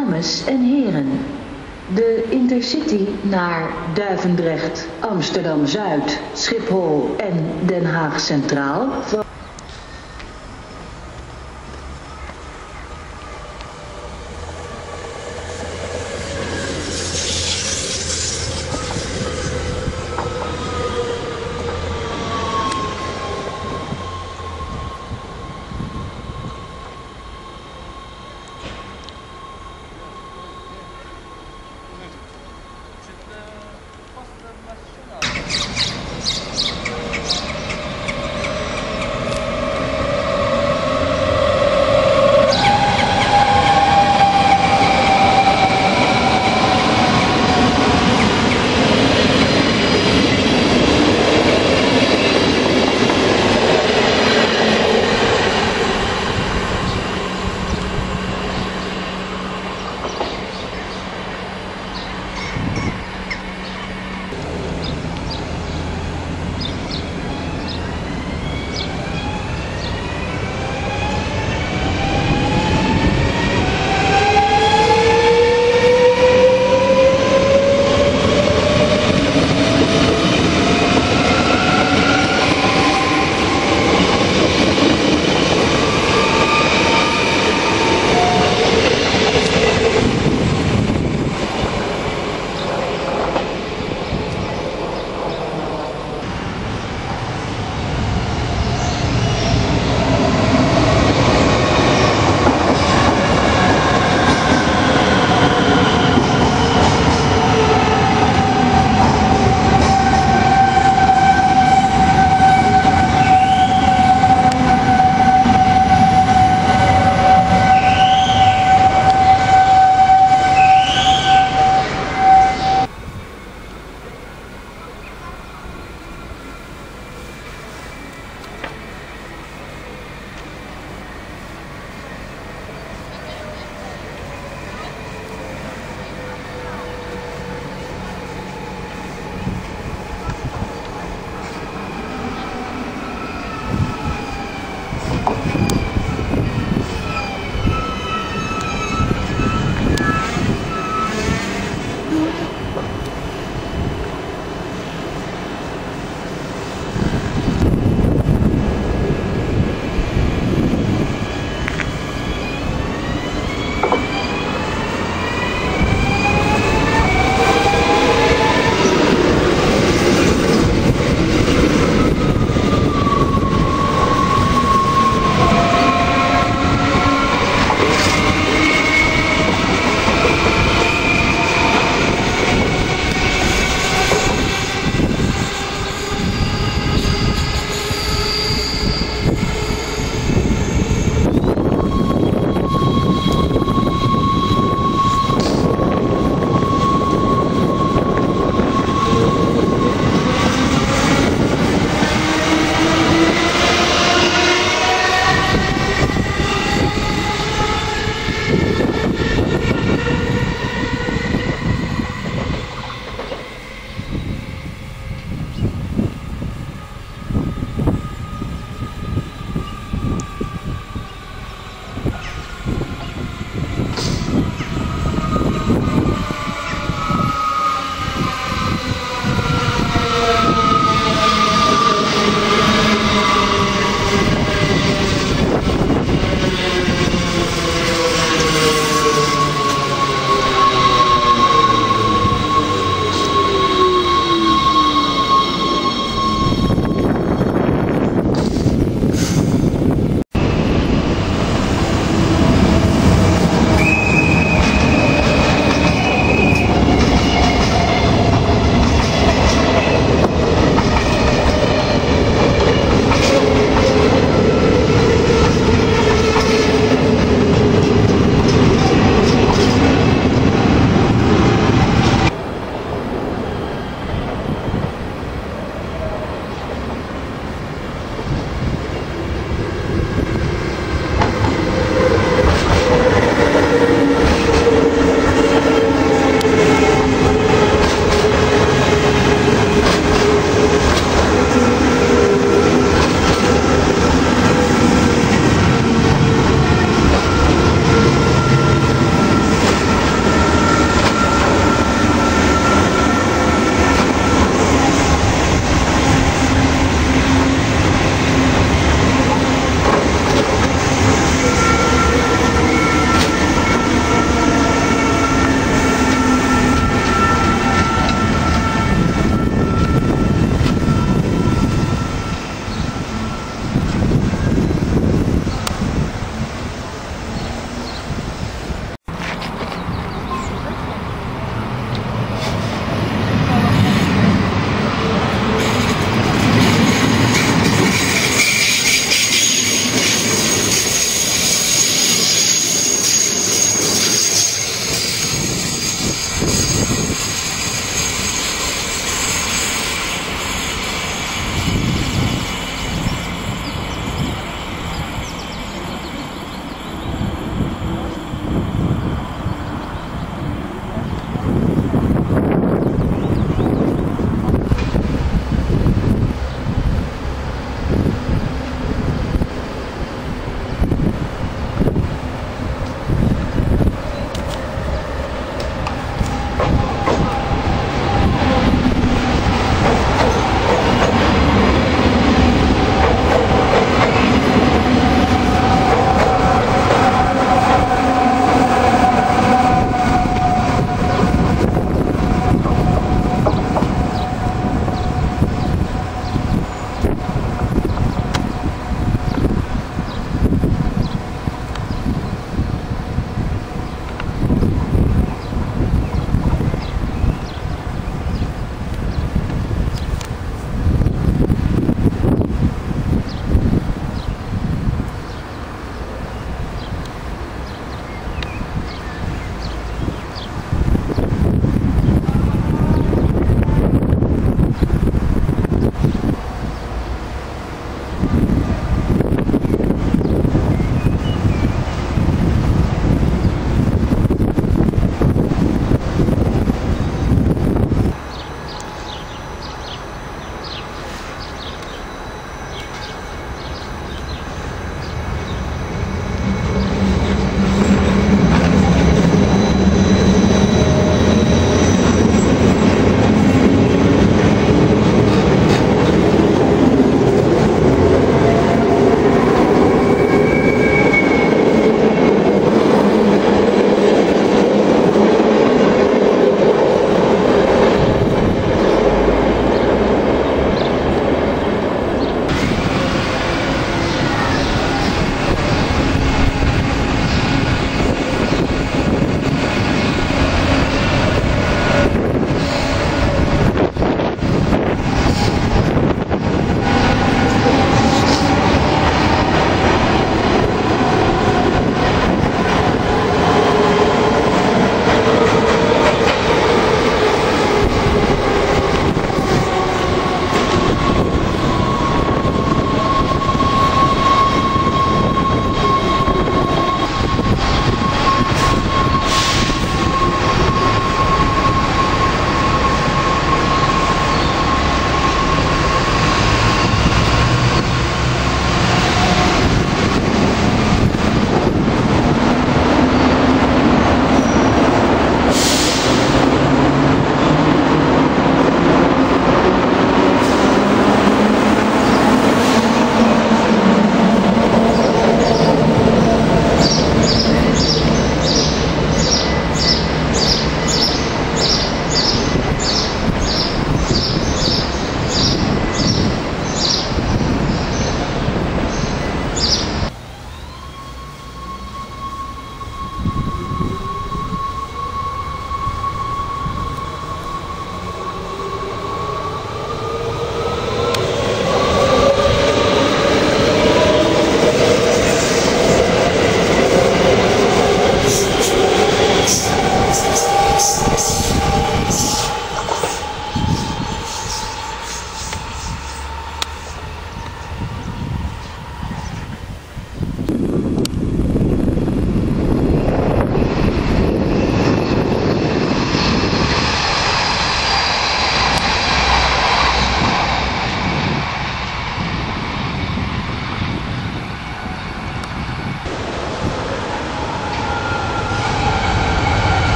Dames en heren, de Intercity naar Duivendrecht, Amsterdam-Zuid, Schiphol en Den Haag Centraal...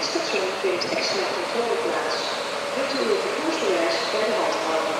station vindt extra controle plaats. Wilt u uw vervoersbewijs bij de hand houden?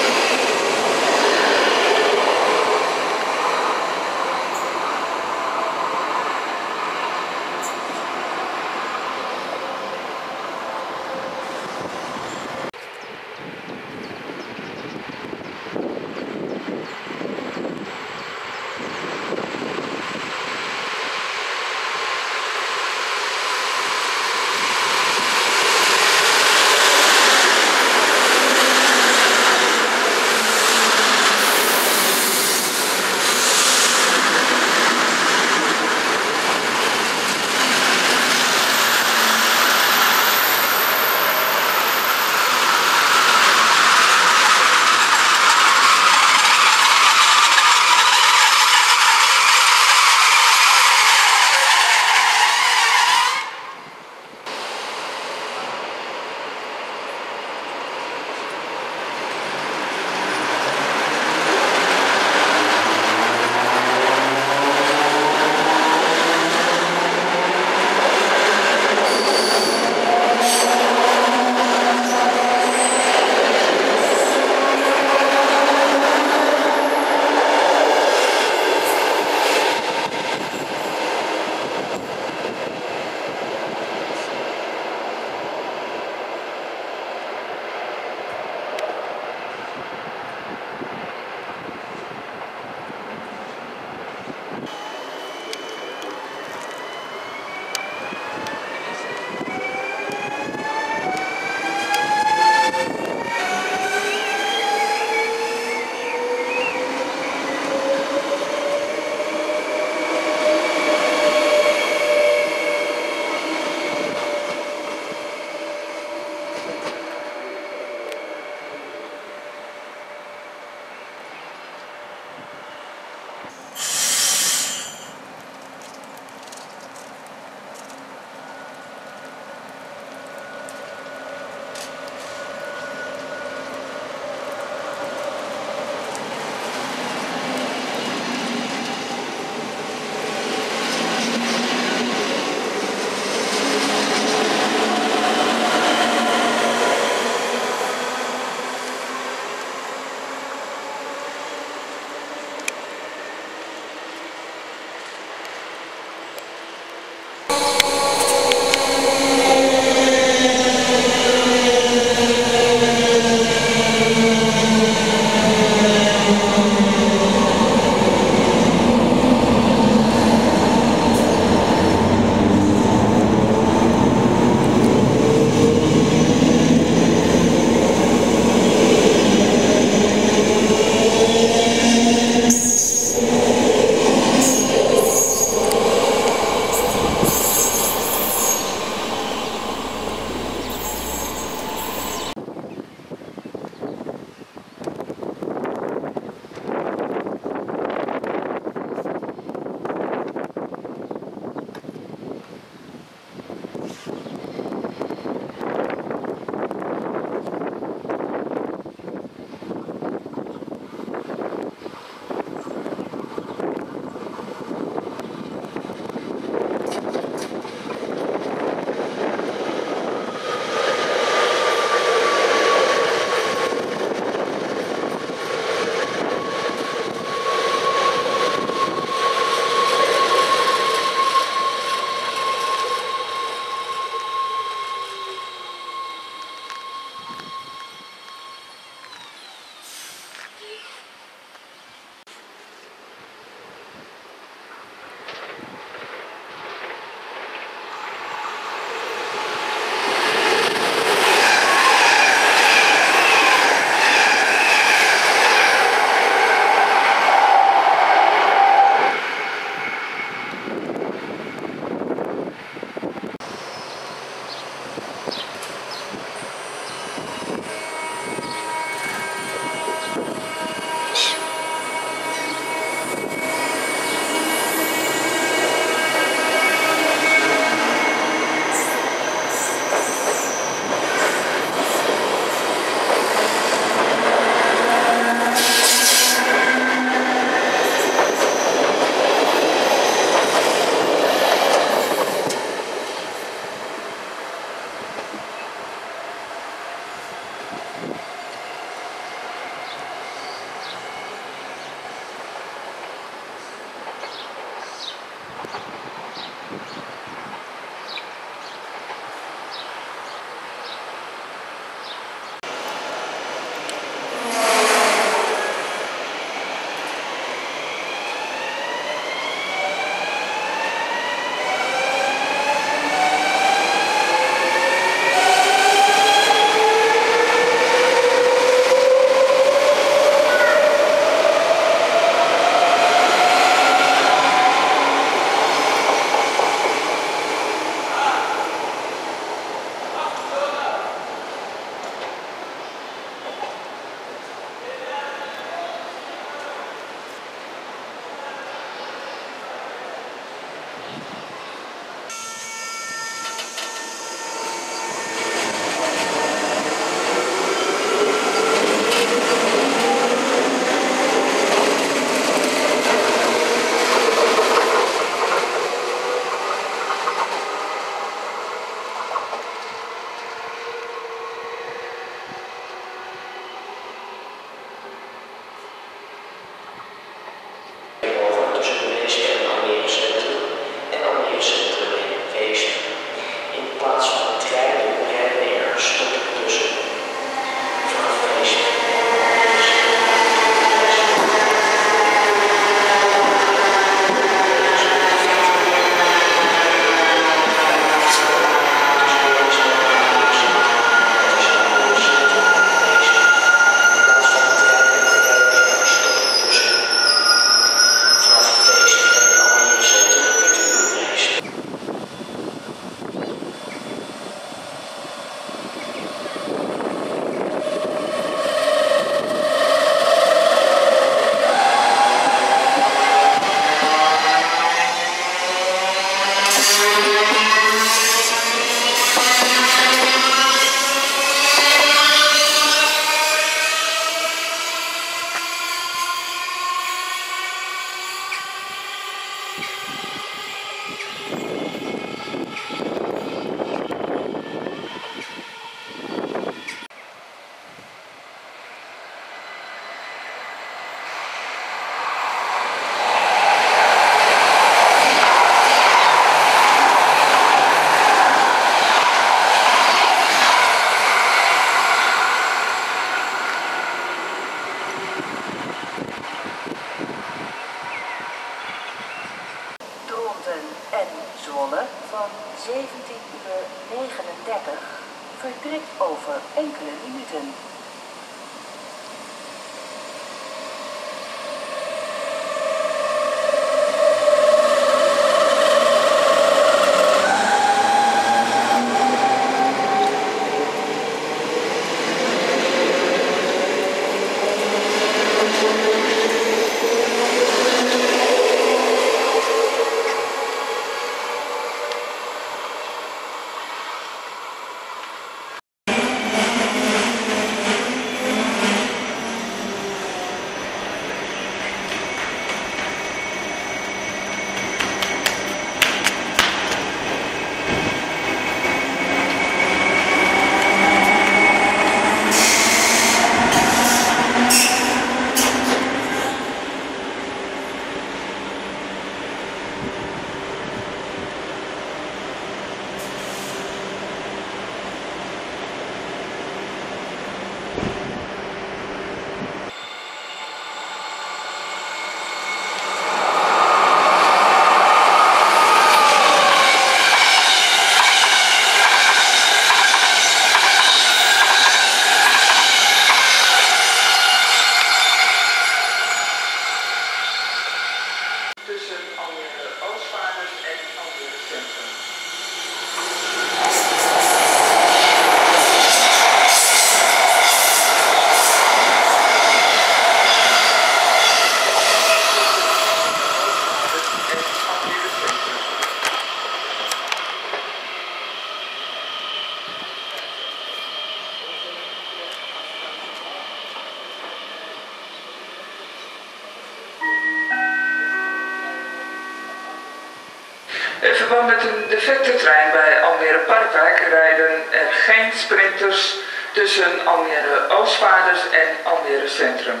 Verband met een defecte trein bij Almere Parkwijk rijden er geen sprinters tussen Almere Oostvaarders en Almere Centrum.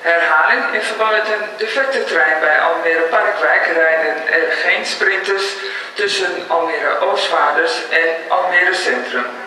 Herhaling, in verband met een defecte trein bij Almere Parkwijk rijden er geen sprinters tussen Almere Oostvaarders en Almere Centrum.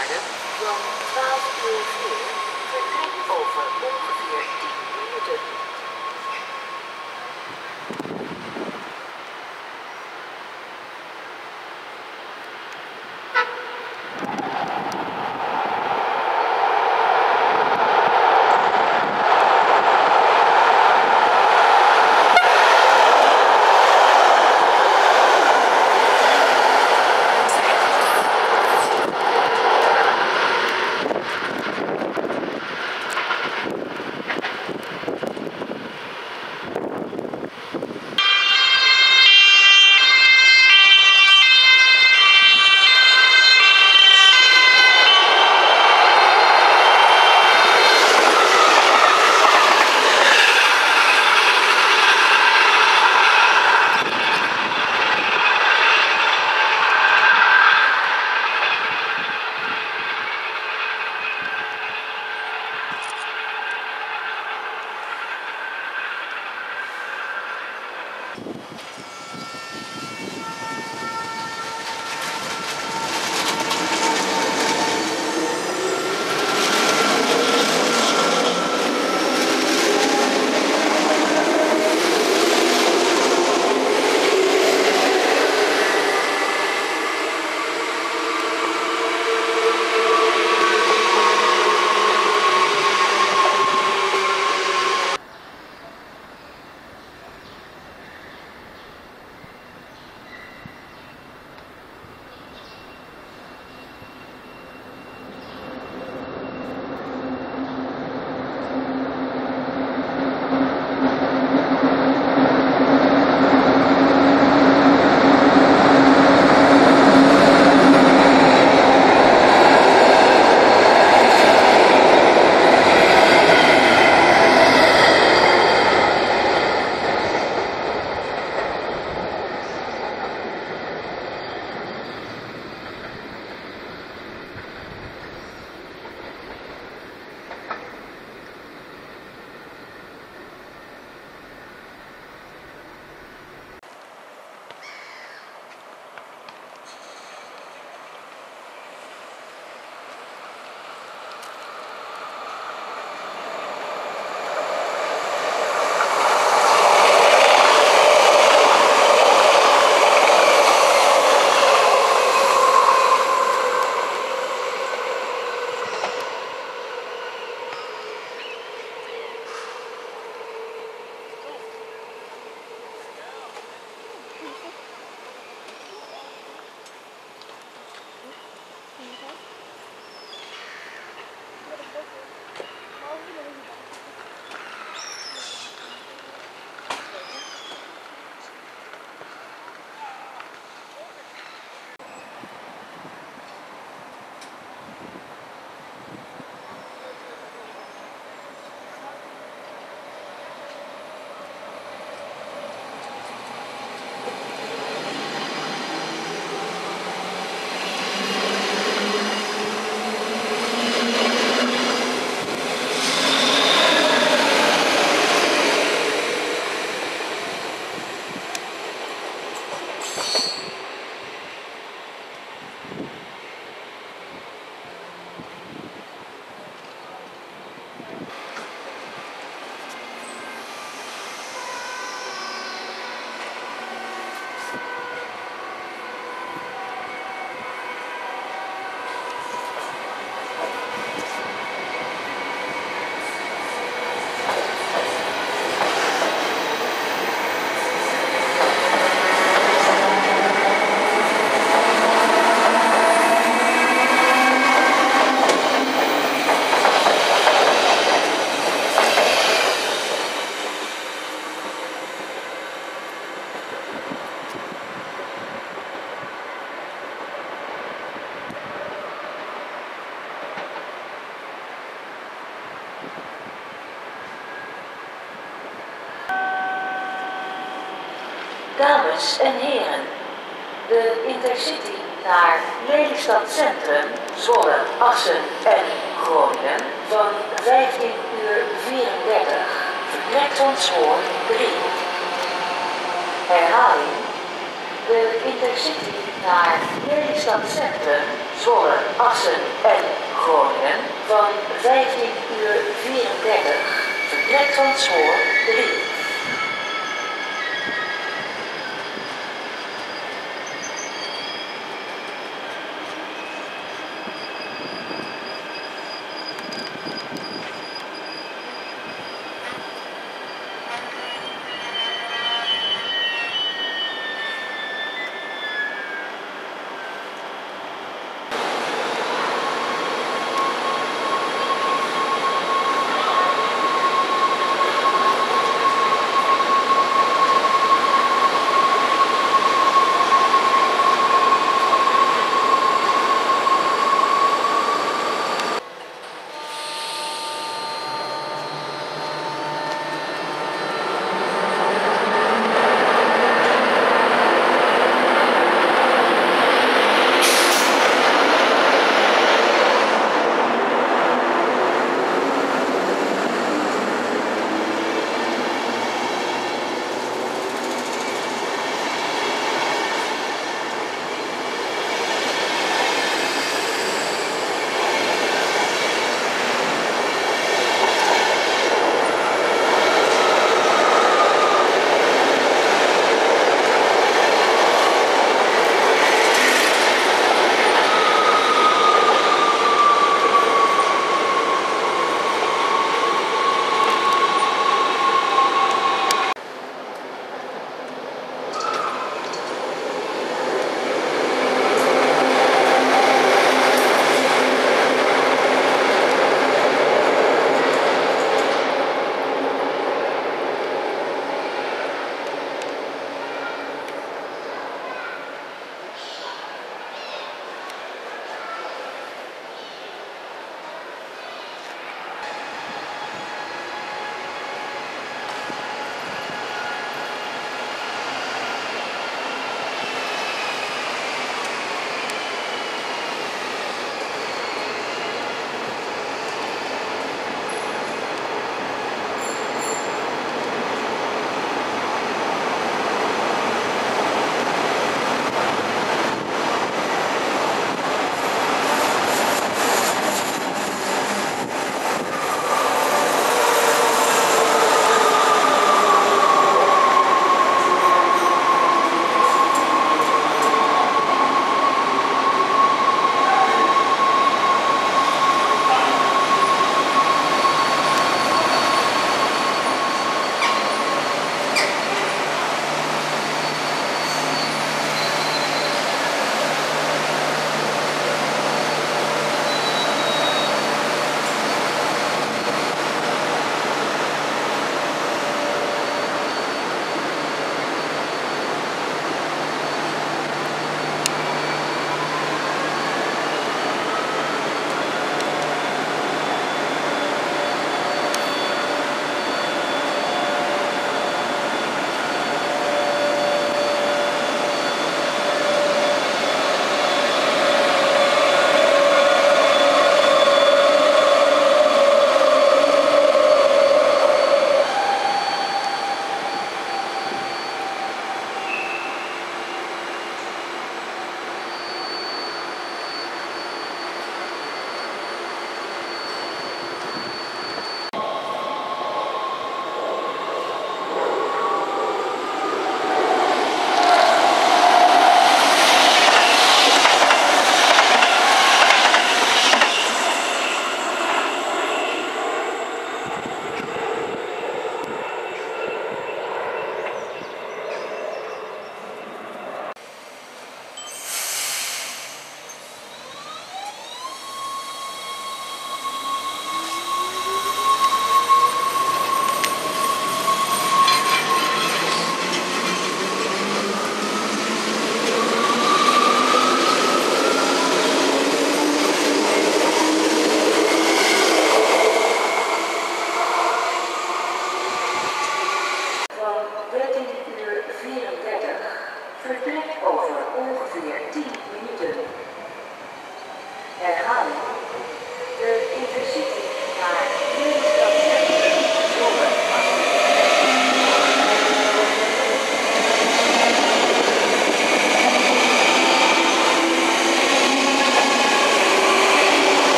Leeuwarden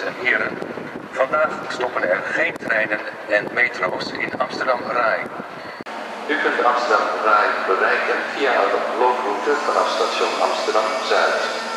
dames en heren. Vandaag stoppen er geen treinen en metro's in Amsterdam Rai. U kunt Amsterdam Rai bereiken via de looproute vanaf station Amsterdam Zuid.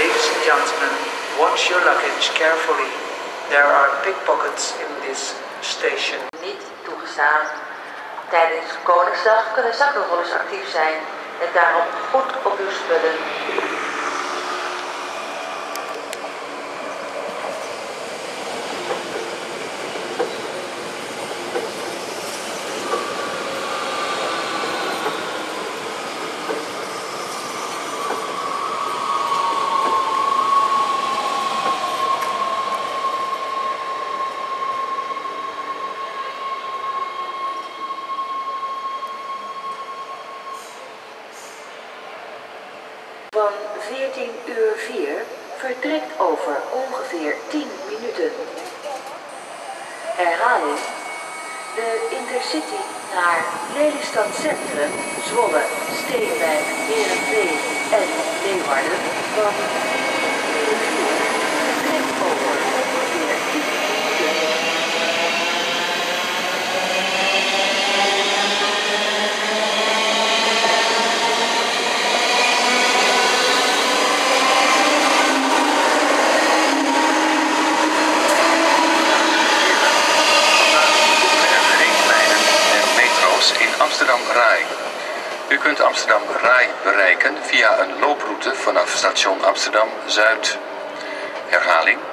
Ladies and gentlemen, watch your luggage carefully. There are pickpockets in this station. Niet toegestaan. Tijdens Koningsdag kunnen zakkenrollers actief zijn en daarom goed op uw spullen. Van 14 uur 4 vertrekt over ongeveer 10 minuten. Herhaling. De Intercity naar Lelystad Centrum, Zwolle, Steenwijk, Heerenveen en Leeuwarden van 14 uur 4 vertrekt over ongeveer 10 minuten. Vandaag stoppen er geen treinen en metro's in Amsterdam Rai. U kunt Amsterdam Rai bereiken via een looproute vanaf station Amsterdam Zuid. Herhaling.